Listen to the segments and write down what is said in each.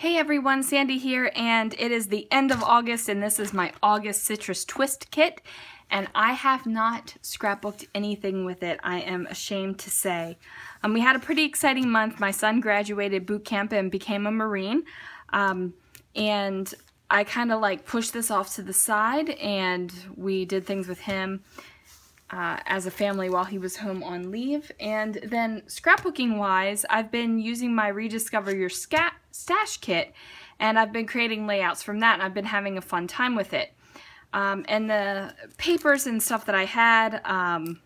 Hey everyone, Sandy here, and it is the end of August, and this is my August Citrus Twist kit, and I have not scrapbooked anything with it, I am ashamed to say. Um, we had a pretty exciting month. My son graduated boot camp and became a Marine, um, and I kind of like pushed this off to the side, and we did things with him, uh, as a family while he was home on leave. And then scrapbooking wise, I've been using my Rediscover Your Scat Stash kit and I've been creating layouts from that and I've been having a fun time with it. Um, and the papers and stuff that I had um,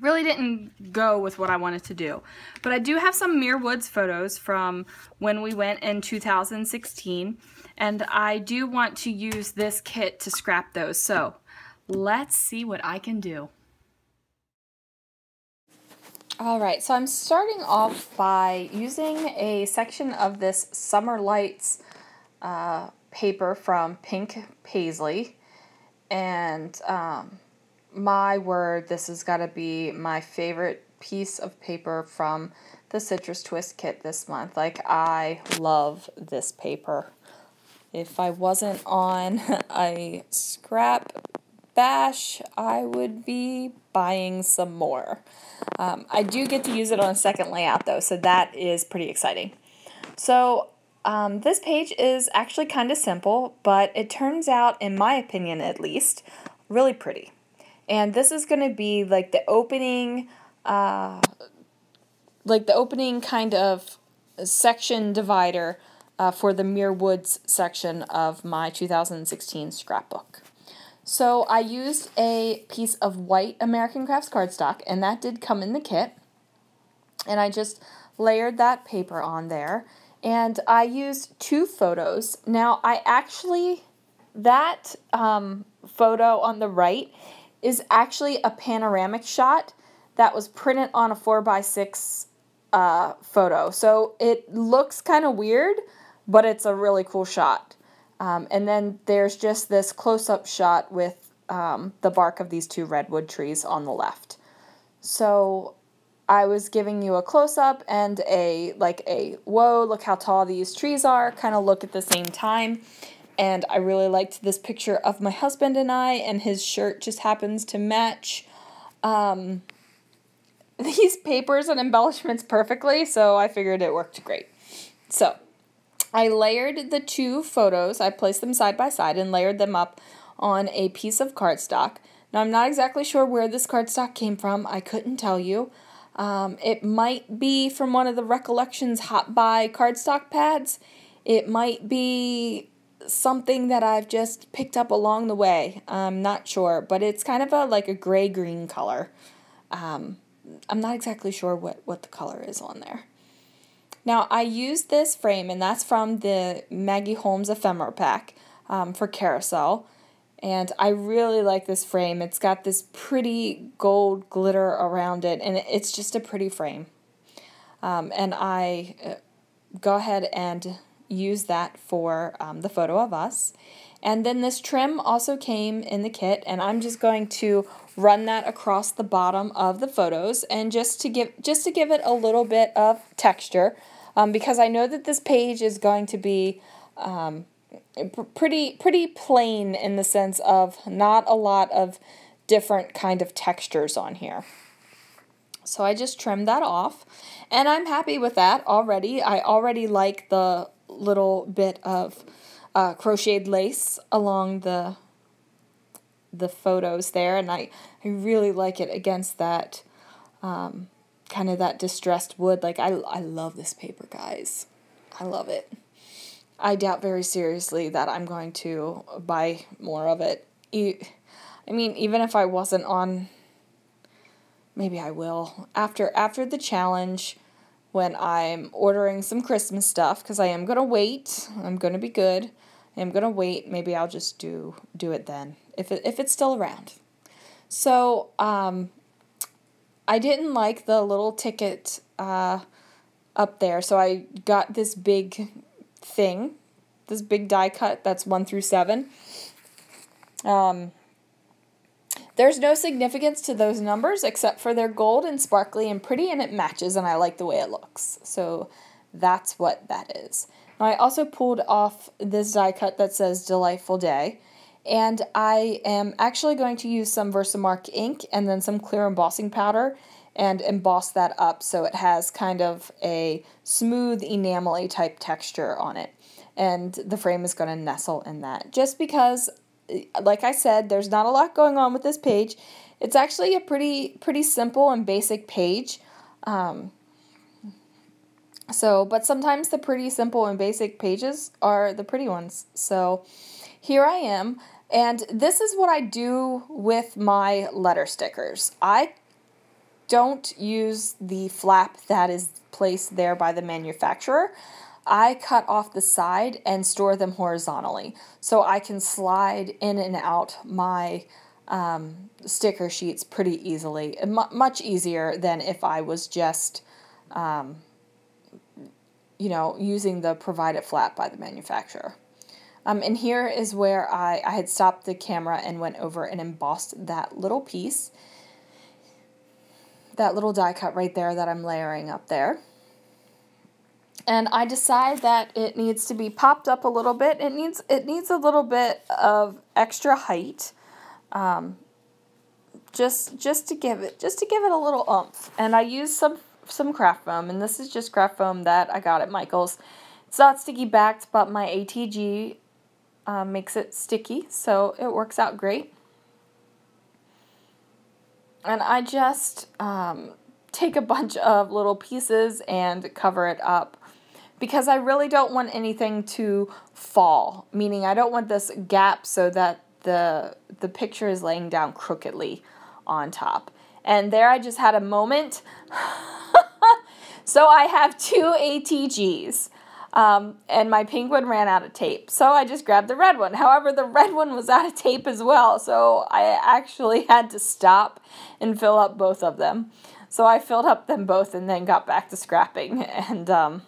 really didn't go with what I wanted to do. But I do have some Muir Woods photos from when we went in 2016 and I do want to use this kit to scrap those. So Let's see what I can do. All right, so I'm starting off by using a section of this Summer Lights uh, paper from Pink Paislee. And um, my word, this has got to be my favorite piece of paper from the Citrus Twist kit this month. Like, I love this paper. If I wasn't on a scrap bash, I would be buying some more. Um, I do get to use it on a second layout though, so that is pretty exciting. So um, this page is actually kind of simple, but it turns out, in my opinion at least, really pretty. And this is going to be like the opening, uh, like the opening kind of section divider uh, for the Muir Woods section of my 2016 scrapbook. So I used a piece of white American Crafts cardstock, and that did come in the kit. And I just layered that paper on there. And I used two photos. Now, I actually, that um, photo on the right is actually a panoramic shot that was printed on a 4x6 uh, photo. So it looks kind of weird, but it's a really cool shot. Um, and then there's just this close-up shot with um, the bark of these two redwood trees on the left. So I was giving you a close-up and a like a whoa, look how tall these trees are, kind of look at the same time. And I really liked this picture of my husband and I, and his shirt just happens to match um, these papers and embellishments perfectly, so I figured it worked great. So I layered the two photos, I placed them side by side and layered them up on a piece of cardstock. Now, I'm not exactly sure where this cardstock came from, I couldn't tell you. Um, it might be from one of the Recollections Hot Buy cardstock pads. It might be something that I've just picked up along the way. I'm not sure, but it's kind of a like a gray green color. Um, I'm not exactly sure what, what the color is on there. Now, I used this frame, and that's from the Maggie Holmes ephemera pack um, for Carousel. And I really like this frame. It's got this pretty gold glitter around it, and it's just a pretty frame. Um, and I uh, go ahead and use that for um, the photo of us. And then this trim also came in the kit, and I'm just going to run that across the bottom of the photos, and just to give just to give it a little bit of texture um, because I know that this page is going to be um, pretty pretty plain in the sense of not a lot of different kind of textures on here. So I just trimmed that off and I'm happy with that already. I already like the little bit of uh, crocheted lace along the the photos there and I, I really like it against that um, kind of that distressed wood. Like I I love this paper, guys. I love it. I doubt very seriously that I'm going to buy more of it. I mean, even if I wasn't on maybe I will. After after the challenge when I'm ordering some Christmas stuff cuz I am going to wait. I'm going to be good. I'm going to wait. Maybe I'll just do do it then if it, if it's still around. So, um I didn't like the little ticket uh, up there, so I got this big thing, this big die cut that's 1 through 7. Um, there's no significance to those numbers except for they're gold and sparkly and pretty and it matches and I like the way it looks. So That's what that is. Now, I also pulled off this die cut that says Delightful Day. And I am actually going to use some Versamark ink and then some clear embossing powder and emboss that up so it has kind of a smooth enamel type texture on it. And the frame is going to nestle in that. Just because, like I said, there's not a lot going on with this page. It's actually a pretty pretty simple and basic page. Um, so, but sometimes the pretty simple and basic pages are the pretty ones. So here I am. And this is what I do with my letter stickers. I don't use the flap that is placed there by the manufacturer. I cut off the side and store them horizontally so I can slide in and out my um, sticker sheets pretty easily, much easier than if I was just, um, you know, using the provided flap by the manufacturer. Um, and here is where I, I had stopped the camera and went over and embossed that little piece, that little die cut right there that I'm layering up there. And I decide that it needs to be popped up a little bit. It needs it needs a little bit of extra height, um, just just to give it just to give it a little oomph. And I use some some craft foam, and this is just craft foam that I got at Michael's. It's not sticky backed, but my ATG uh, makes it sticky, so it works out great. And I just um, take a bunch of little pieces and cover it up because I really don't want anything to fall, meaning I don't want this gap so that the the picture is laying down crookedly on top. And there I just had a moment. so I have two ATGs. Um, and my pink one ran out of tape. So I just grabbed the red one. However, the red one was out of tape as well. So I actually had to stop and fill up both of them. So I filled up them both and then got back to scrapping. And um,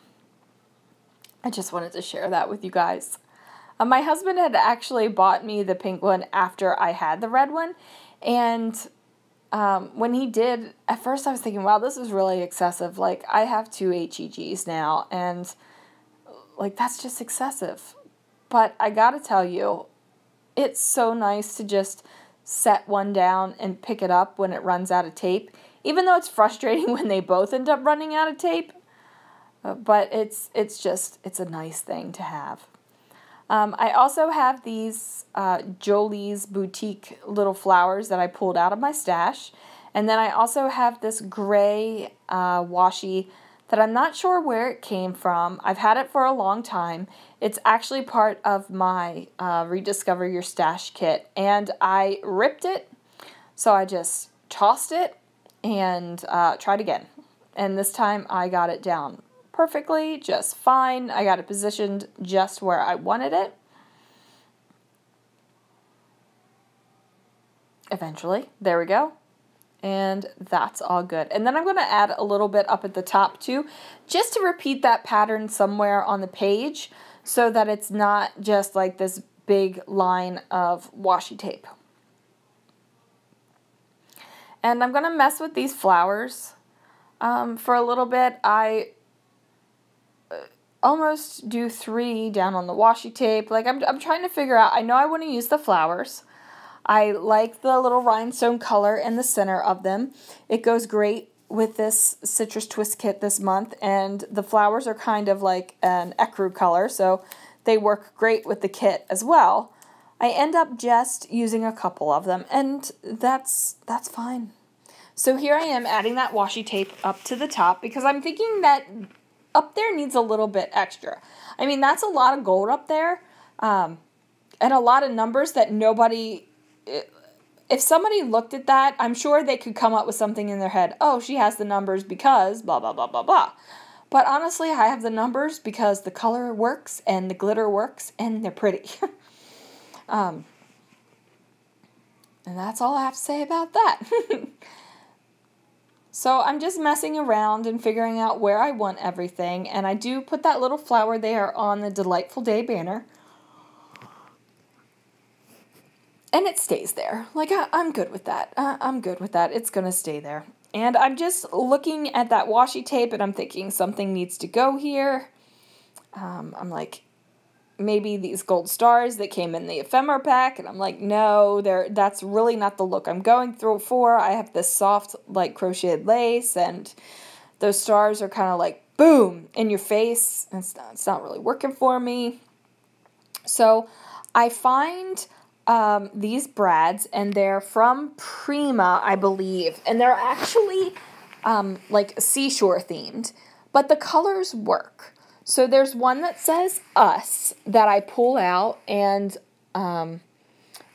I just wanted to share that with you guys. Uh, my husband had actually bought me the pink one after I had the red one. And um, when he did, at first I was thinking, wow, this is really excessive. Like, I have two ATGs now. And like, that's just excessive. But I gotta tell you, it's so nice to just set one down and pick it up when it runs out of tape. Even though it's frustrating when they both end up running out of tape, uh, but it's it's just it's a nice thing to have. Um, I also have these uh, Jolee's Boutique little flowers that I pulled out of my stash. And then I also have this gray uh, washi that I'm not sure where it came from. I've had it for a long time. It's actually part of my uh, Rediscover Your Stash kit, and I ripped it, so I just tossed it and uh, tried again. And this time I got it down perfectly, just fine. I got it positioned just where I wanted it. Eventually, there we go and that's all good. And then I'm going to add a little bit up at the top too, just to repeat that pattern somewhere on the page so that it's not just like this big line of washi tape. And I'm going to mess with these flowers um, for a little bit. I uh, almost do three down on the washi tape. Like I'm, I'm trying to figure out, I know I want to use the flowers. I like the little rhinestone color in the center of them. It goes great with this citrus twist kit this month and the flowers are kind of like an ecru color so they work great with the kit as well. I end up just using a couple of them and that's that's fine. So here I am adding that washi tape up to the top because I'm thinking that up there needs a little bit extra. I mean that's a lot of gold up there um, and a lot of numbers that nobody if somebody looked at that, I'm sure they could come up with something in their head. Oh, she has the numbers because blah, blah, blah, blah, blah. But honestly, I have the numbers because the color works and the glitter works and they're pretty. um, and that's all I have to say about that. so I'm just messing around and figuring out where I want everything. And I do put that little flower there on the Delightful Day banner. And it stays there. Like I, am good with that. Uh, I'm good with that. It's gonna stay there. and I'm just looking at that washi tape and I'm thinking something needs to go here. Um, I'm like, maybe these gold stars that came in the ephemera pack and I'm like no they that's really not the look I'm going through for I have this soft like crocheted lace and those stars are kind of like boom in your face it's not, it's not really working for me so I find um, these brads and they're from Prima I believe and they're actually um, like seashore themed but the colors work so there's one that says us that I pull out and um,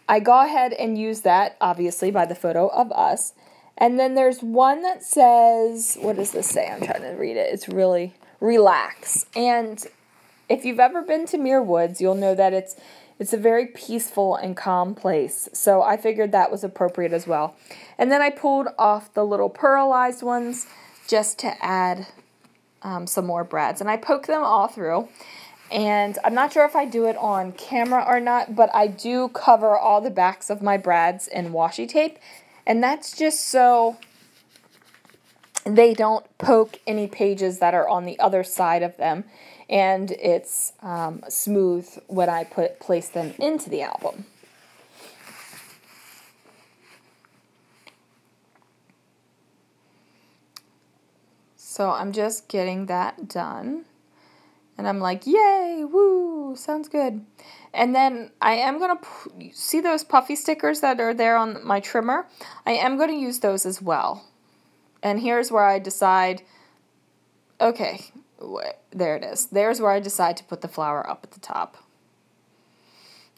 I go ahead and use that, obviously, by the photo of us. And then there's one that says, what does this say? I'm trying to read it. It's really relax. And if you've ever been to Muir Woods, you'll know that it's it's a very peaceful and calm place. So I figured that was appropriate as well. And then I pulled off the little pearlized ones just to add um, some more brads. And I poke them all through. And I'm not sure if I do it on camera or not, but I do cover all the backs of my brads in washi tape. And that's just so they don't poke any pages that are on the other side of them. And it's um, smooth when I put place them into the album. So I'm just getting that done. And I'm like, yay, woo, sounds good. And then I am going to see those puffy stickers that are there on my trimmer. I am going to use those as well. And here's where I decide, okay, there it is. There's where I decide to put the flower up at the top.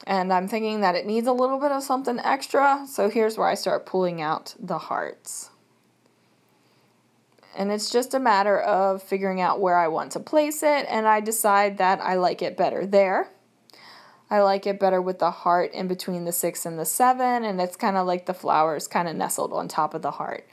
And I'm thinking that it needs a little bit of something extra, so here's where I start pulling out the hearts. And it's just a matter of figuring out where I want to place it, and I decide that I like it better there. I like it better with the heart in between the 6 and the 7, and it's kind of like the flowers kind of nestled on top of the heart.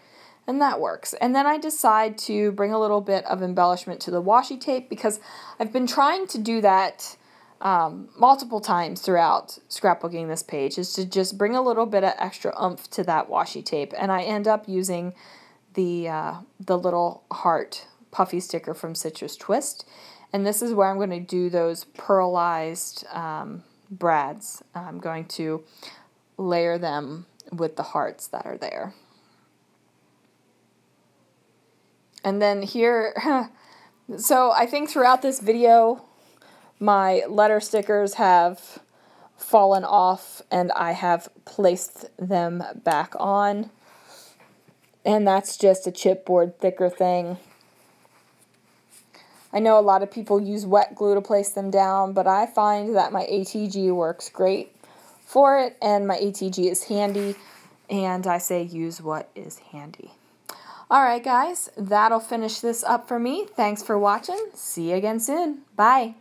And that works. And then I decide to bring a little bit of embellishment to the washi tape because I've been trying to do that um, multiple times throughout scrapbooking this page, is to just bring a little bit of extra oomph to that washi tape. And I end up using the, uh, the little heart puffy sticker from Citrus Twist. And this is where I'm going to do those pearlized um, brads. I'm going to layer them with the hearts that are there. And then here, so I think throughout this video, my letter stickers have fallen off and I have placed them back on and that's just a chipboard thicker thing. I know a lot of people use wet glue to place them down, but I find that my ATG works great for it, and my ATG is handy, and I say use what is handy. Alright guys, that'll finish this up for me. Thanks for watching. See you again soon. Bye.